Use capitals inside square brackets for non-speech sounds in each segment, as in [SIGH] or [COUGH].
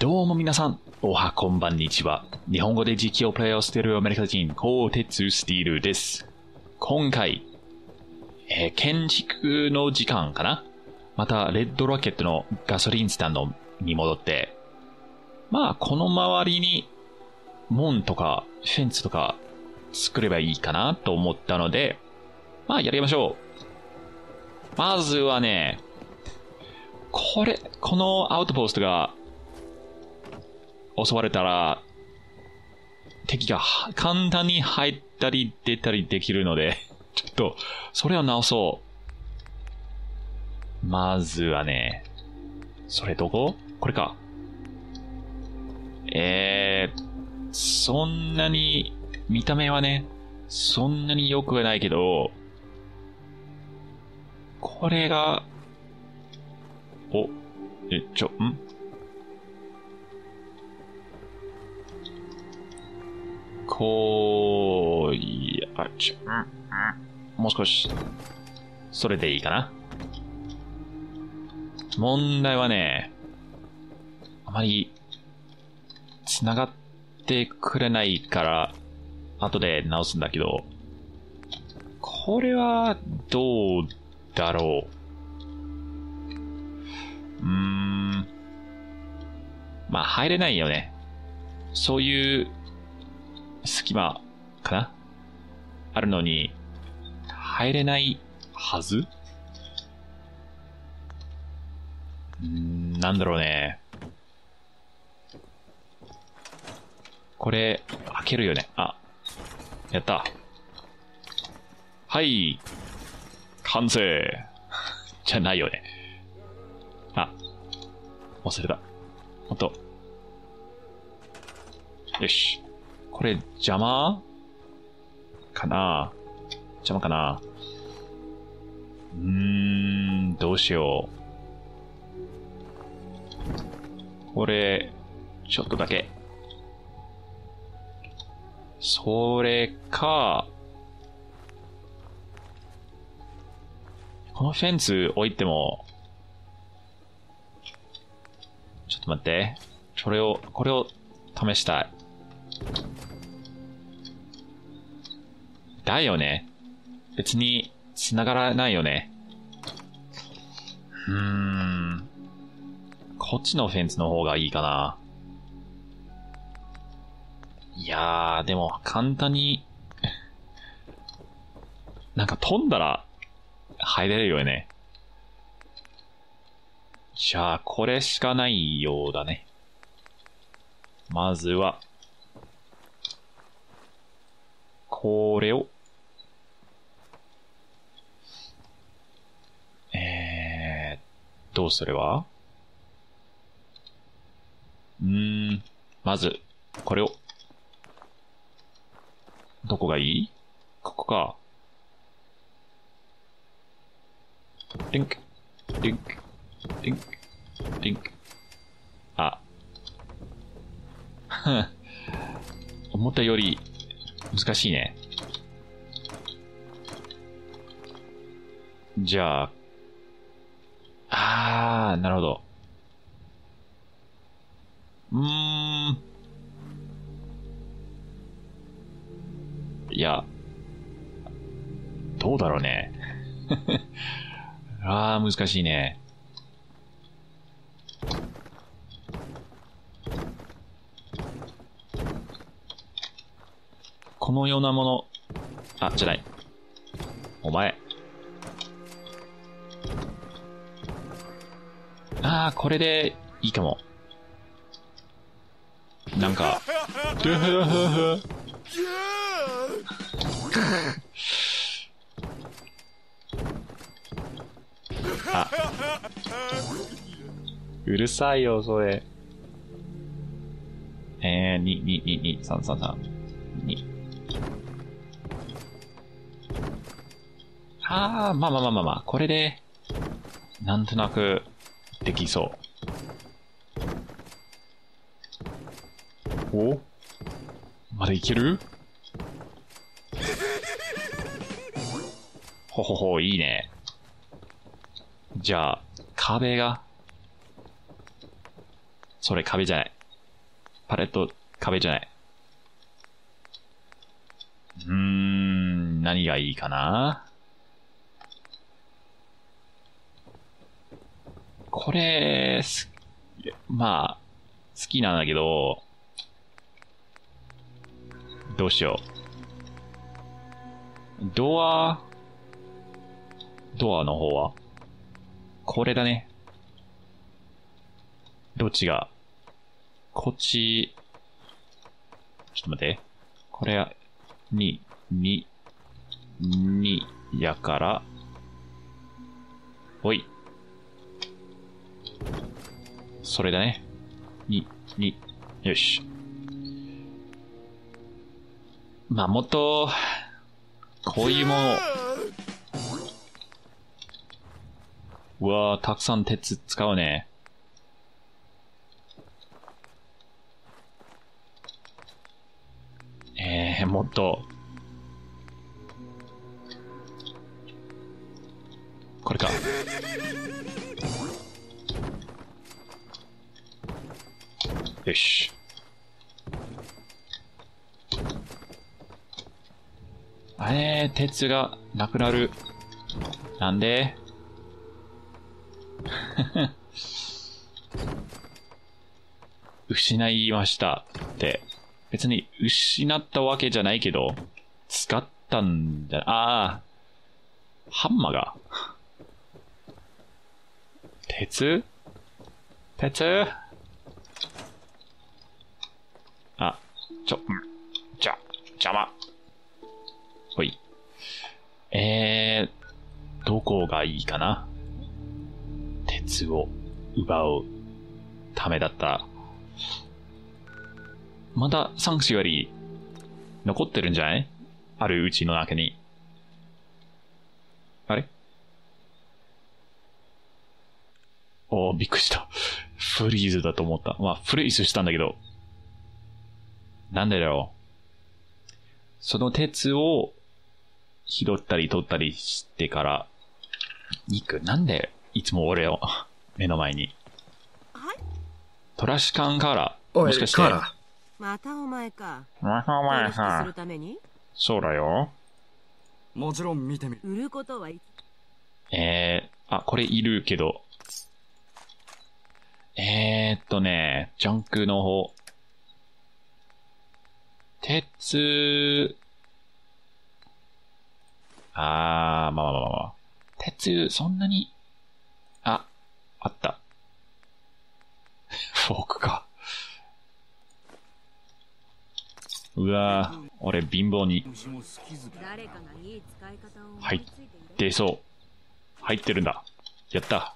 どうも皆さん、おはこんばんにちは。日本語で実況プレイをしているアメリカ人、コーテツスティールです。今回、えー建築の時間かな？また、レッドロケットのガソリンスタンドに戻って、まあ、この周りに、門とか、フェンスとか、作ればいいかなと思ったので、まあ、やりましょう。まずはね、これ、このアウトポストが、襲われたら、敵が簡単に入ったり出たりできるので、[LAUGHS] ちょっと、それを直そう。まずはね、それどこ？これか。えー、そんなに、見た目はね、そんなに良くはないけど、これが、お、え、ちょ、ん？こう、いや、あちょ、もう少し、それでいいかな。問題はね、あまり、繋がってくれないから、後で直すんだけど、これは、どうだろう。うーん。まあ、入れないよね。そういう、隙間かな？あるのに、入れないはず？ん、なんだろうね。これ、開けるよね。あ、やった。はい。完成。じゃないよね。あ、忘れた。ほんと。よし。これ邪魔？かな？邪魔かな？うーん、どうしよう。これ、ちょっとだけ。それか、このフェンス置いても、ちょっと待って。それを、これを試したい。だよね。別に繋がらないよね。うーん。こっちのフェンスの方がいいかな。いやー、でも簡単に、[LAUGHS] なんか飛んだら入れるよね。じゃあ、これしかないようだね。まずは、これを、えー、どうすればうーん、まず、これを、どこがいい？ここか。リンク、リンク、リンク、リンク。あ。思ったより難しいね。じゃ、あなるほど。うーん。いや、どうだろうね。[LAUGHS] あー、難しいね。このようなもの、あ、じゃない。お前。あー、これでいいかも。なんか、ドゥフフフあ。うるさいよ、それ。えー、に、に、に、に、三、三、三。に。あー、まあまあまあまあまあ、これで、なんとなく、できそう。お？まだいける？ほほほ、いいね。じゃあ、壁が、それ壁じゃない。パレット壁じゃない。うーん、何がいいかな？これ、すまあ、好きなんだけど、どうしよう。ドア、ドアの方はこれだね。どっちがこっち、ちょっと待って。これは、2、2、2やから、ほい。それだね。2、2、よし。まあ、もっと、こういうもの、うわーたくさん鉄使うね。えー、もっと、これか。よし。あれ、鉄がなくなる。なんで？[LAUGHS] 失いましたって。別に失ったわけじゃないけど、使ったんじゃ、ああ、ハンマーが。鉄？鉄あ、ちょ、んじゃ、邪魔。ほい。えー、どこがいいかな？鉄を奪うためだった。まだ3種割残ってるんじゃない？あるうちの中に。あれ？おー、びっくりした。フリーズだと思った。まあ、フリーズしたんだけど。なんでだろう？その鉄を拾ったり取ったりしてから、行く？なんでいつも俺を [LAUGHS] 目の前に？はい？トラッシュ缶から、おいもしかして？カーラまたお前かまあお前さる、ために？そうだよ。もちろん見てみる売ることはいえー、あ、これいるけど。えーっとね、ジャンクの方。鉄、あー、まあまあまあまあ。鉄、そんなに、あ、あった。フォークか。うわー、俺貧乏にはい出そう。入ってるんだ。やった。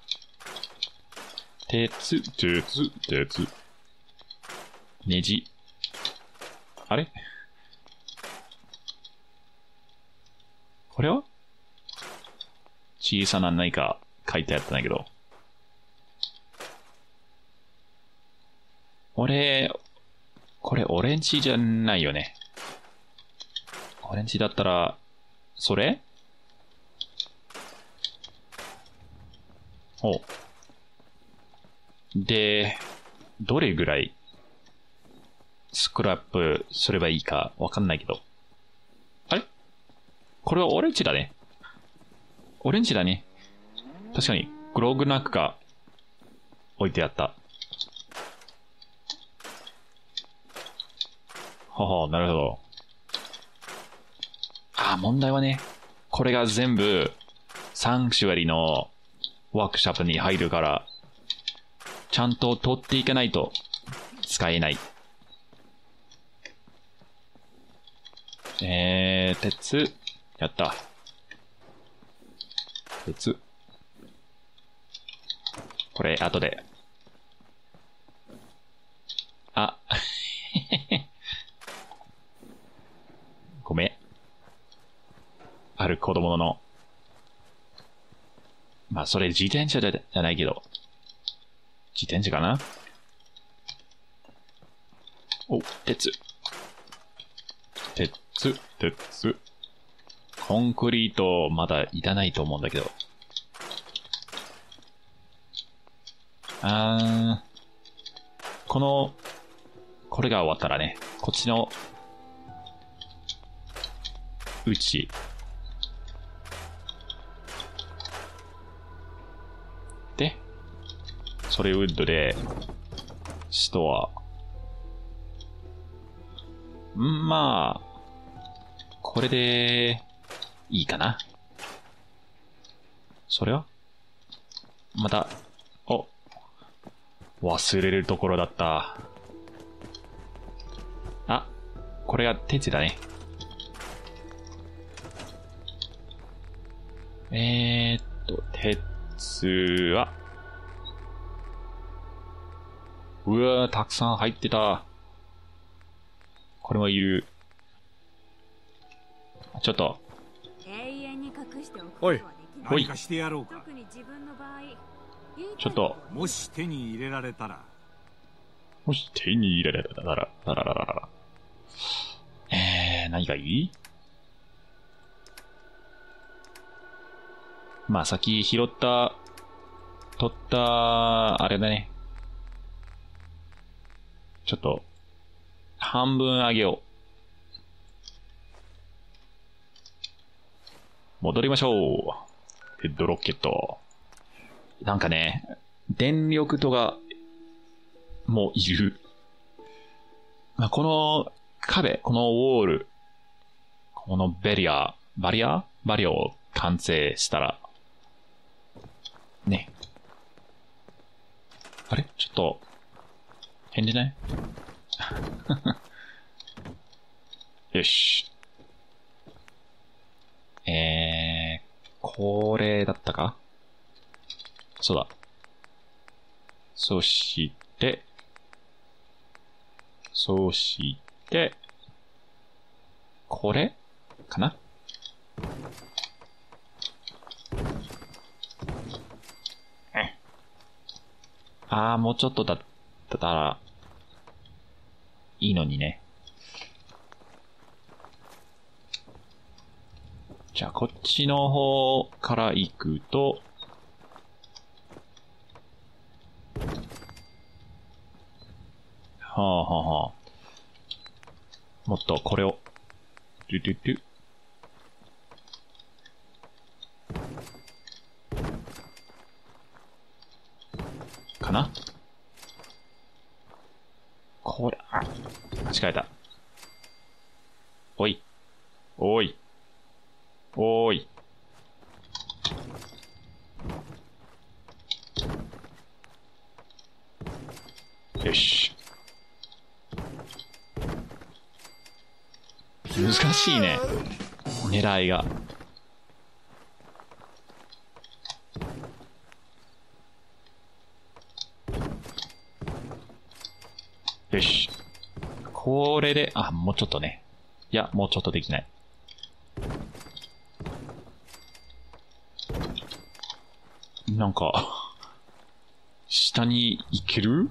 鉄、鉄、鉄。ネジ。あれ？これは？小さな何か書いてあったんだけど。俺、これオレンジじゃないよね。オレンジだったら、それ？お。で、どれぐらい？スクラップすればいいかわかんないけど。あれ？これはオレンジだね。オレンジだね。確かに、グローグナックが置いてあった。はは、なるほど。あ、問題はね、これが全部、サンクシュアリのワークショップに入るから、ちゃんと取っていかないと使えない。えー、鉄、やった。鉄。これ、後で。あ、[LAUGHS] ごめん。ある子供のまあ、それ自転車じゃじゃないけど。自転車かな？お、鉄。鉄、鉄。コンクリートまだいらないと思うんだけど。あー、この、これが終わったらね、こっちの、うち、で、それウッドで、ストア。んまあ、これで、いいかな？それは？また、お、忘れるところだった。あ、これが鉄だね。えー、っと、鉄は、うわー、たくさん入ってた。これもいる。ちょっと、永遠に隠しておくことおいはできない。おい何かしてやろうか。特に自分の場合ちょっと、もし手に入れられたら。もし手に入れられたら、らららららら。えー、何がいい？まあ、さっき拾った、取った、あれだね。ちょっと、半分あげよう。戻りましょう。 Red Rocket。なんかね、電力とかもういる。まあ、この壁、この wall、この barrier、バリア？バリアを完成したら、ね。あれ？ちょっと、変じゃない？[LAUGHS] よし。えー、これだったか？そうだ。そして、そして、これ？かな？えあ、もうちょっとだったら、いいのにね。ゃあ、こっちの方から行くと、はあはあはあ。もっとこれを、ドゥドゥドゥ。かな？これ、あ、間違えた。おい。おい。おーい。よし。難しいね。狙いが。よし。これで、あ、もうちょっとね。いや、もうちょっとできない。なんか、下に行ける？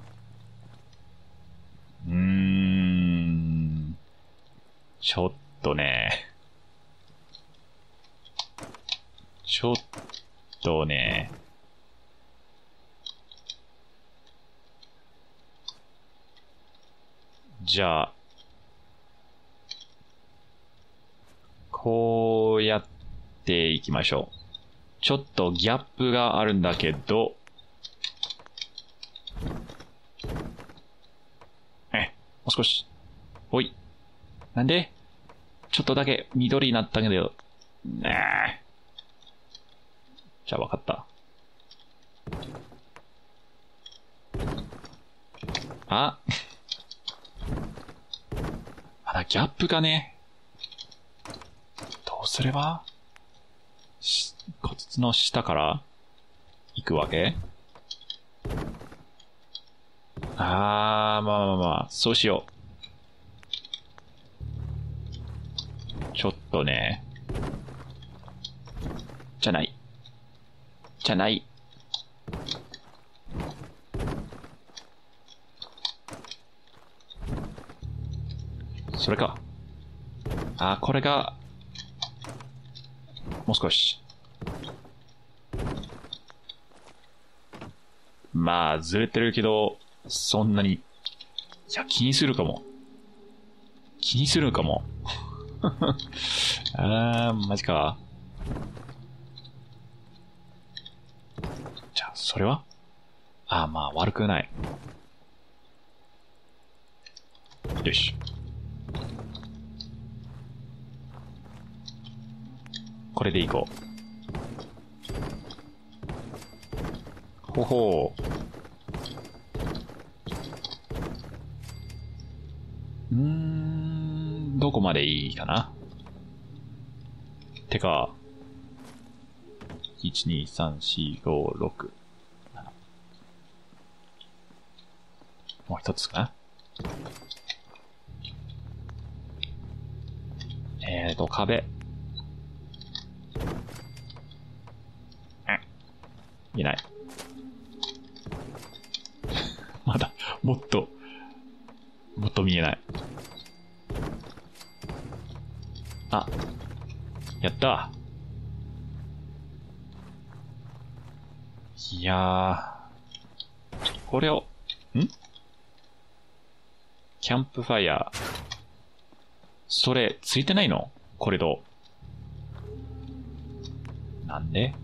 うーん。ちょっとね。ちょっとね。じゃあ、こうやっていきましょう。ちょっとギャップがあるんだけど、え、もう少し。おい。なんで？ちょっとだけ緑になったけど、ねえ。じゃあわかった。あ。[LAUGHS] まだギャップがね。どうすれば？し骨の下から行くわけ？あー、まあまあまあ、そうしよう。ちょっとね。じゃない。じゃない。それか。あ、これが、もう少し。まあ、ずれてるけど、そんなにいや、気にするかも。気にするかも。[LAUGHS] あー、マジか。じゃあ、それは？あー、まあ、悪くない。よし。これでいこう。ほほう。うーん、どこまでいいかな？てか、1、2、3、4、5、6、もう一つか？なえーと、壁。いない。[LAUGHS] まだ、もっと、もっと見えない。あ、やったいやー、これを、キャンプファイヤー。それ、ついてないの？これと。なんで？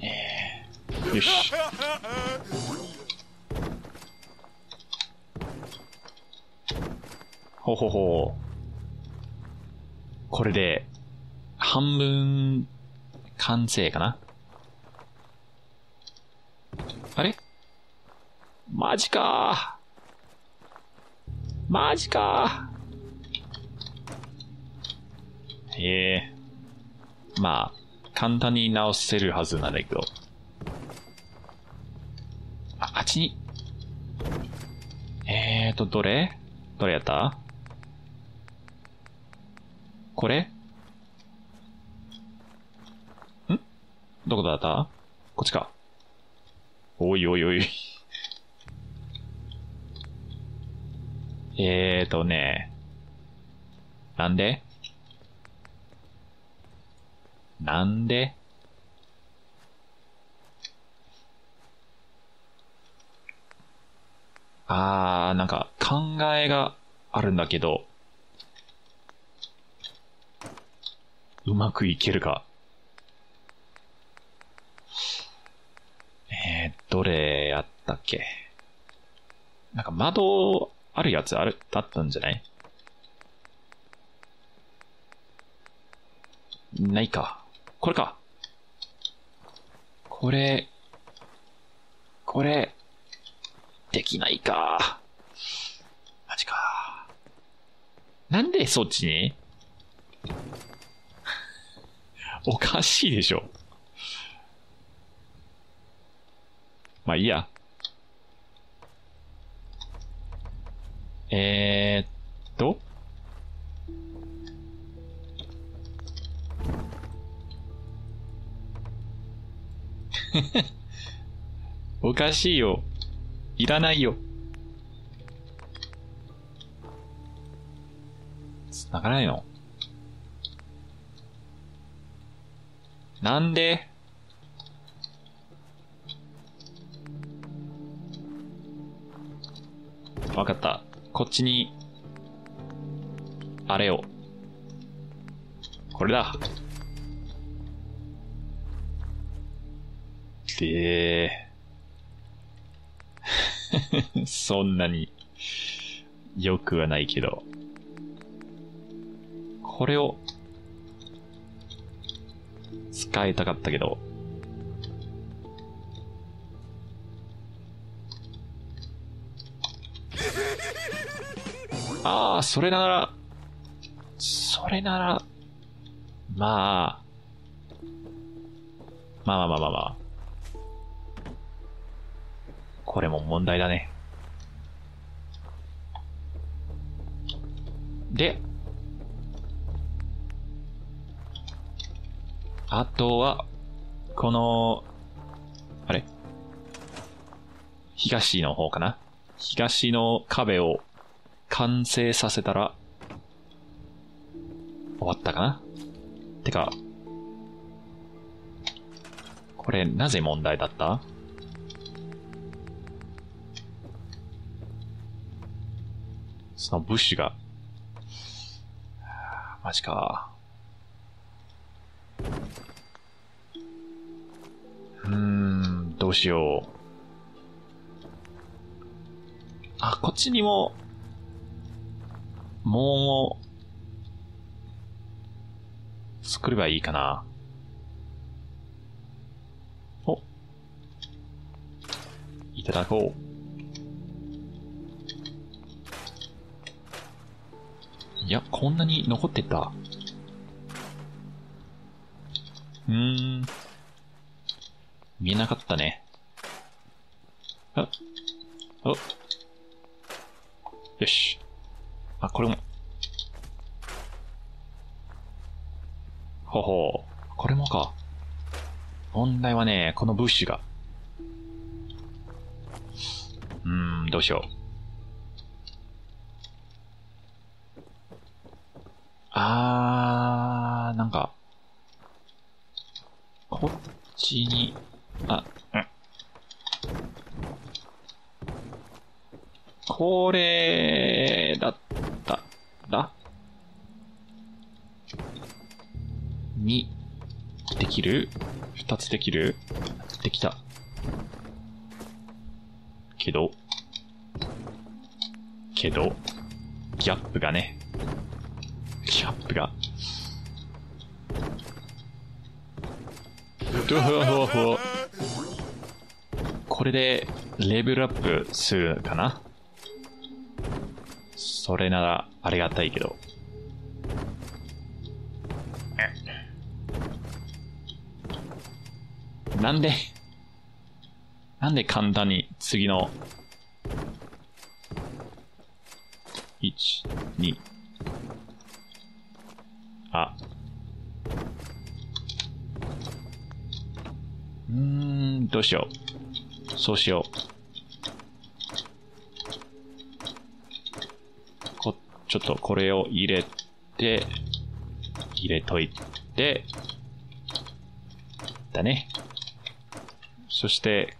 えー、よし。ほほほこれで、半分、完成かな？あれ？マジかマジかええまあ、簡単に直せるはずなんだけど。あ、あっちに。えーと、どれ？どれやった？これ？ん？どこだった？こっちか。おいおいおい。えーとね。なんで？なんで？あー、なんか考えがあるんだけど、うまくいけるか。えー、どれやったっけ？なんか窓あるやつある、だったんじゃない？ないか。これか。これ、これ、できないか。マジか。なんでそっちに？おかしいでしょ。まあいいや。えー、っと。[LAUGHS] おかしいよ。いらないよ。繋がないのなんで？わかった。こっちに、あれを。これだ。で [LAUGHS] そんなに、良くはないけど。これを、使いたかったけど。ああ、それなら、それなら、まあ、まあまあまあまあまあ。これも問題だね。で、あとは、この、あれ？東の方かな？東の壁を完成させたら、終わったかな？てか、これなぜ問題だった？そのブッシュが。マジか。うーん、どうしよう。あ、こっちにも、もう、作ればいいかな。お。いただこう。いや、こんなに残ってた。うーん。見えなかったね。あ、お。よし。あ、これも。ほほう。これもか。問題はね、このブッシュが。うーん、どうしよう。あー、なんか、こっちに、あ、うん。これ、だったら、に、できる？二つできる？できた。けど、けど、ギャップがね、ギャップが。ふわふわふわふわ。これで、レベルアップするかな？それなら、ありがたいけど。なんで、なんで簡単に次の、1、2、あ。うーん、どうしよう。そうしよう。こ、ちょっとこれを入れて、入れといて、だね。そして、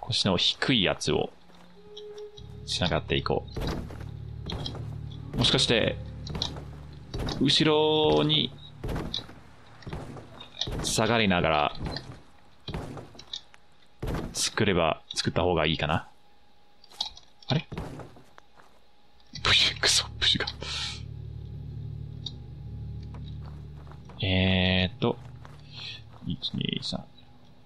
腰の低いやつを、繋がっていこう。もしかして、後ろに、下がりながら、作れば、作った方がいいかな。あれブシュ、クソ、ブシュが。えーっと、1、2、3、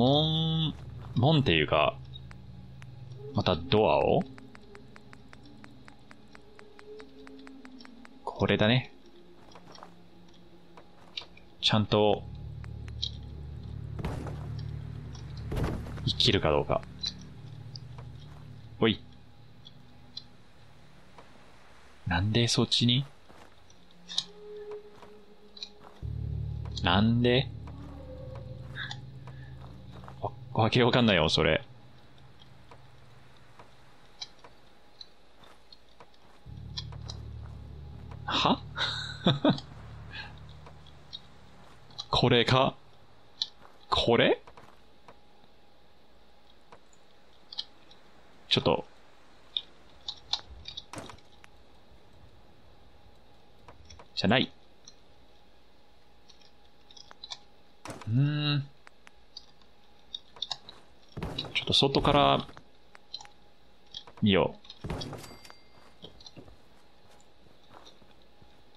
門、門っていうか、またドアを？これだね。ちゃんと、生きるかどうか。おい。なんでそっちに？なんで？わ、けわかんないよ、それ。は？[LAUGHS] これか？これ？ちょっと。じゃない。うん。ちょっと外から見よ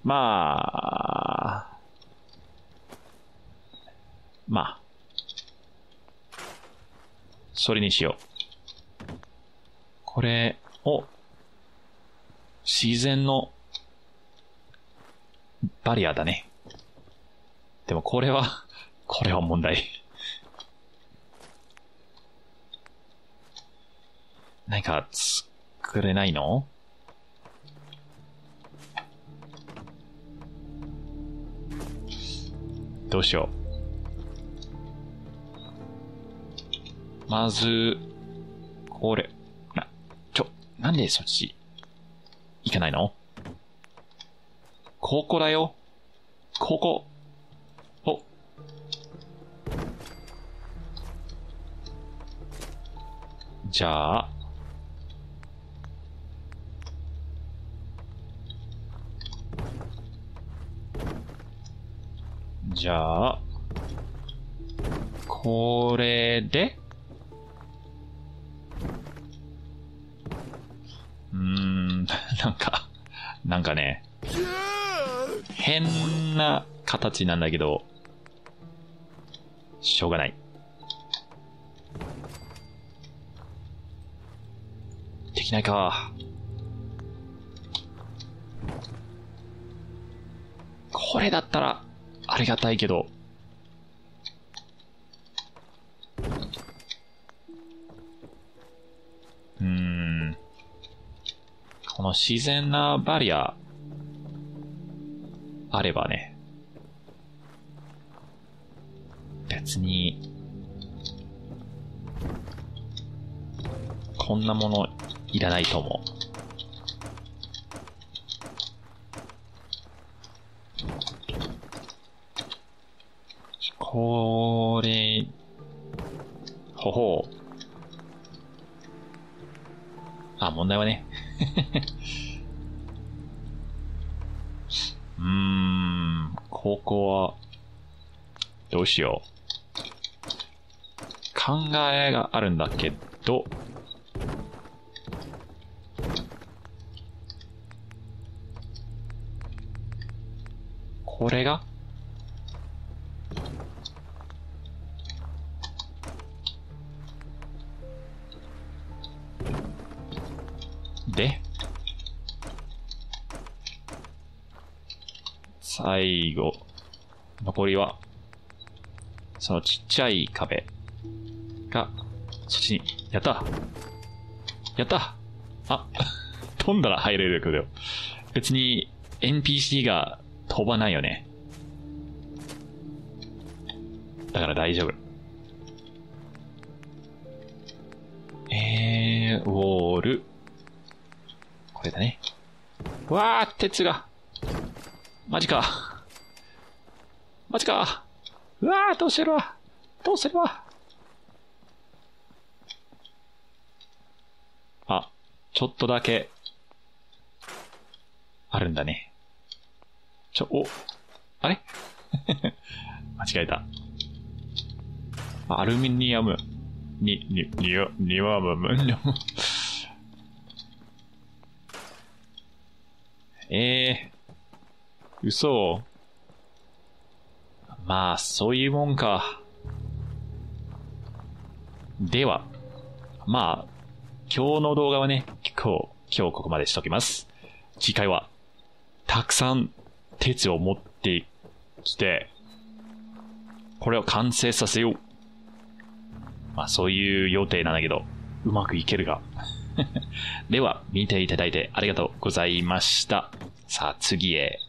う。まあ、まあ、それにしよう。これを、自然のバリアだね。でもこれは、これは問題。何か作れないの？どうしよう。まず、これ、な、ちょ、なんでそっち、行かないの？ここだよ。ここ。お。じゃあ、じゃあ、これで、うーん、[LAUGHS] なんか、なんかね、変な形なんだけど、しょうがない。できないか。これだったら、ありがたいけど。うん。この自然なバリア、あればね。別に、こんなものいらないと思う。これ、ほほう。あ、問題はね。[LAUGHS] うーん、ここは、どうしよう。考えがあるんだけど、これが？最後、残りは、そのちっちゃい壁が、そっちに、やったやったあ、[LAUGHS] 飛んだら入れるけど、別に NPC が飛ばないよね。だから大丈夫。えー、ウォール。これだね。わー、鉄が。マジか。マジか。うわー、どうするわ。どうするわ。あ、ちょっとだけ、あるんだね。ちょ、お、あれ？[LAUGHS] 間違えた。アルミニアム。に、に、に、ニワムム。[LAUGHS] ええー、嘘。まあ、そういうもんか。では、まあ、今日の動画はね、今日、今日ここまでしときます。次回は、たくさん鉄を持ってきて、これを完成させよう。まあそういう予定なんだけど、うまくいけるが。[LAUGHS] では、見ていただいてありがとうございました。さあ次へ。